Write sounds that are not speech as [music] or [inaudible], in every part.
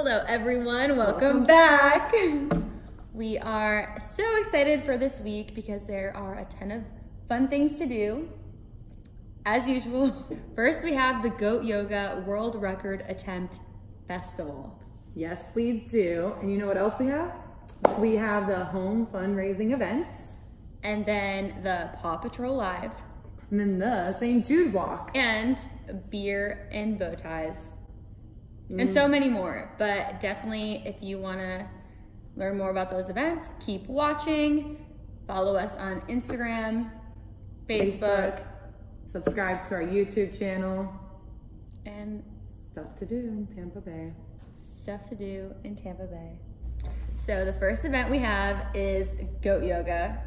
Hello, everyone. Welcome, back. We are so excited for this week because there are a ton of fun things to do. As usual, [laughs] first we have the Goat Yoga World Record Attempt Festival. Yes, we do. And you know what else we have? We have the home fundraising events, And then the Paw Patrol Live and then the St. Jude Walk. and beer and bow ties. And so many more. But definitely, if you want to learn more about those events, keep watching. Follow us on Instagram, Facebook, Subscribe to our YouTube channel. and Stuff to do in Tampa Bay. stuff to do in Tampa Bay. So the first event we have is goat yoga,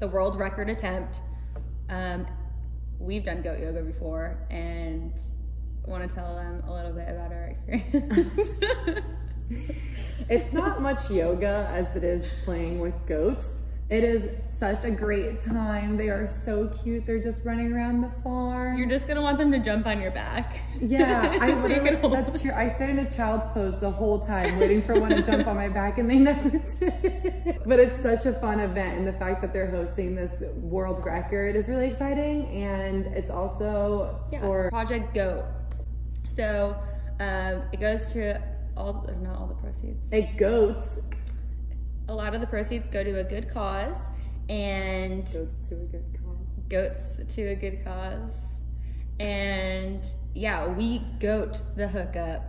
the world record attempt. Um, we've done goat yoga before and want to tell them a little bit about our [laughs] experience. It's not much yoga as it is playing with goats. It is such a great time. They are so cute. They're just running around the farm. You're just gonna want them to jump on your back. Yeah, [laughs] I So you that's true. I stayed in a child's pose the whole time, waiting for one to jump on my back, and they never did. [laughs] But it's such a fun event, and the fact that they're hosting this world record is really exciting, and it's also Yeah, for Project Goat. So um, it goes to all, not all the proceeds. It goes. A lot of the proceeds go to a good cause, and Goats to a good cause. goats to a good cause. And yeah, we goat the hookup.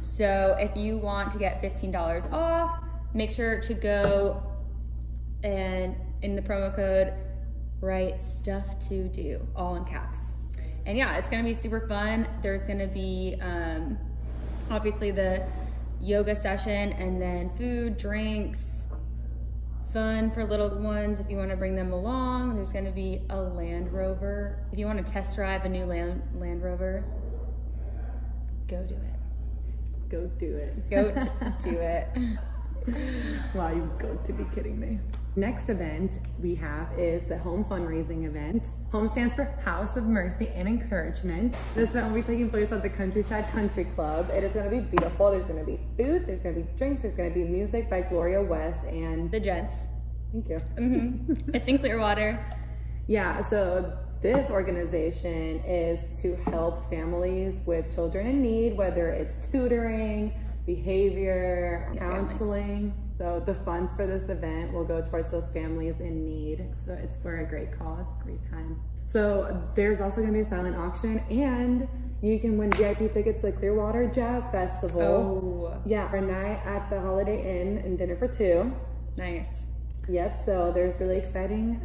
So if you want to get $15 off, make sure to go and in the promo code write stuff to do, all in caps. And yeah, it's gonna be super fun. There's gonna be um, obviously the yoga session and then food, drinks, fun for little ones if you want to bring them along. There's going to be a Land Rover. If you want to test drive a new Land, Land Rover, go do it. Go do it. Go [laughs] do it. [laughs] Wow, you go to be kidding me. Next event we have is the home fundraising event. Home stands for House of Mercy and Encouragement. This event will be taking place at the Countryside Country Club. It is going to be beautiful. There's going to be food, there's going to be drinks, there's going to be music by Gloria West, and The gents. thank you. hmm [laughs] It's in Clearwater. Yeah, so this organization is to help families with children in need, whether it's tutoring, behavior, Yeah, counseling. So the funds for this event will go towards those families in need. So it's for a great cause, great time. So there's also going to be a silent auction, and you can win VIP tickets to the Clearwater Jazz Festival. Oh, Yeah, for a night at the Holiday Inn and dinner for two. nice. Yep. So there's really exciting.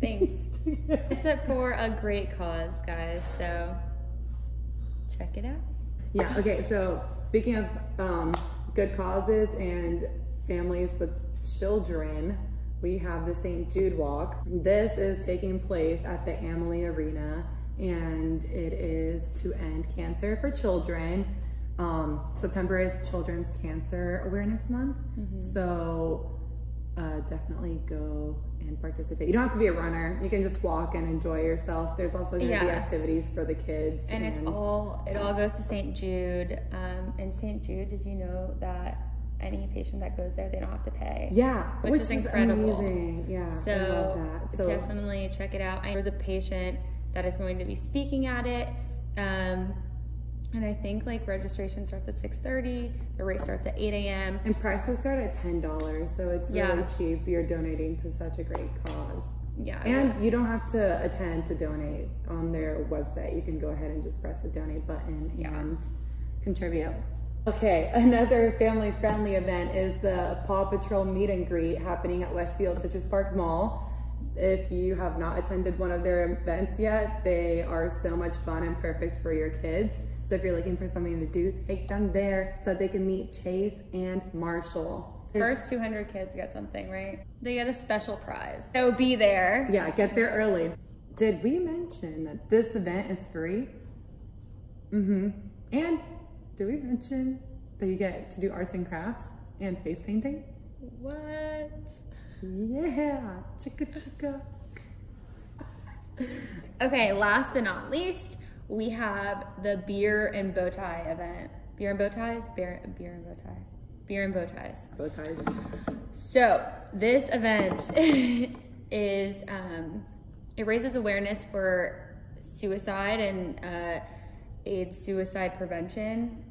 things. [laughs] It's up for a great cause, guys. So check it out. Yeah, okay, so speaking of um, good causes and families with children, we have the St. Jude Walk. This is taking place at the Amalie Arena and it is to end cancer for children. Um, September is Children's Cancer Awareness Month, so uh, definitely go and participate. You don't have to be a runner, you can just walk and enjoy yourself. There's also going to be activities for the kids. And it's all it all goes to St. Jude. Um, and St. Jude, did you know that any patient that goes there, they don't have to pay? Yeah, Which is incredible. amazing. Yeah, So. So definitely check it out. I was a patient that is going to be speaking at it. Um, and I think like registration starts at 6.30. The race starts at 8 a.m. and prices start at ten dollars, so it's really Yeah. cheap. You're donating to such a great cause, Yeah. and you don't have to attend to donate on their website. You can go ahead and just press the donate button Yeah. and contribute. Okay, another family-friendly event is the Paw Patrol meet and greet happening at Westfield Citrus Park Mall. If you have not attended one of their events yet, they are so much fun and perfect for your kids. So if you're looking for something to do, take them there so they can meet Chase and Marshall. First 200 kids get something, right? They get a special prize. So be there. Yeah, get there early. Did we mention that this event is free? Mm-hmm. And did we mention that you get to do arts and crafts and face painting? What? Yeah, chicka chicka. Okay, last but not least, we have the beer and bow tie event Beer and bow ties. Beer, beer and bow tie. Beer and bow ties. Bow ties. So this event [laughs] is um, it raises awareness for suicide and uh, AIDS suicide prevention.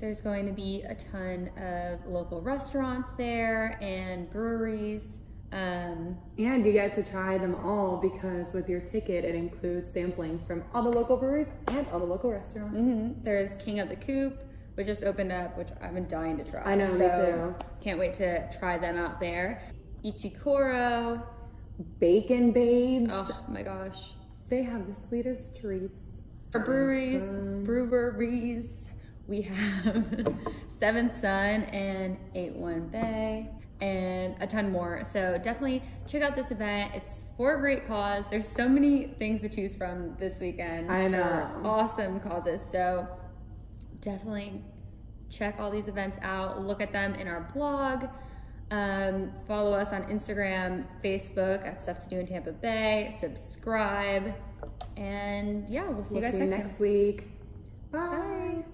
There's going to be a ton of local restaurants there and breweries. Um, And you get to try them all because with your ticket, it includes samplings from all the local breweries and all the local restaurants. mhm. There's King of the Coop, which just opened up, which I've been dying to try. I know, me too. Can't wait to try them out there. Ichicoro. Bake'n Babes, Oh my gosh. they have the sweetest treats. For breweries, Awesome. breweries, we have [laughs] Seventh Sun and Eight One Bay and a ton more. So definitely check out this event. It's for a great cause. There's so many things to choose from this weekend. I know. Awesome causes. So definitely check all these events out. Look at them in our blog. Um, follow us on Instagram, Facebook at Stuff to Do in Tampa Bay. Subscribe. And yeah, we'll see We'll you guys see you next week. Bye. week.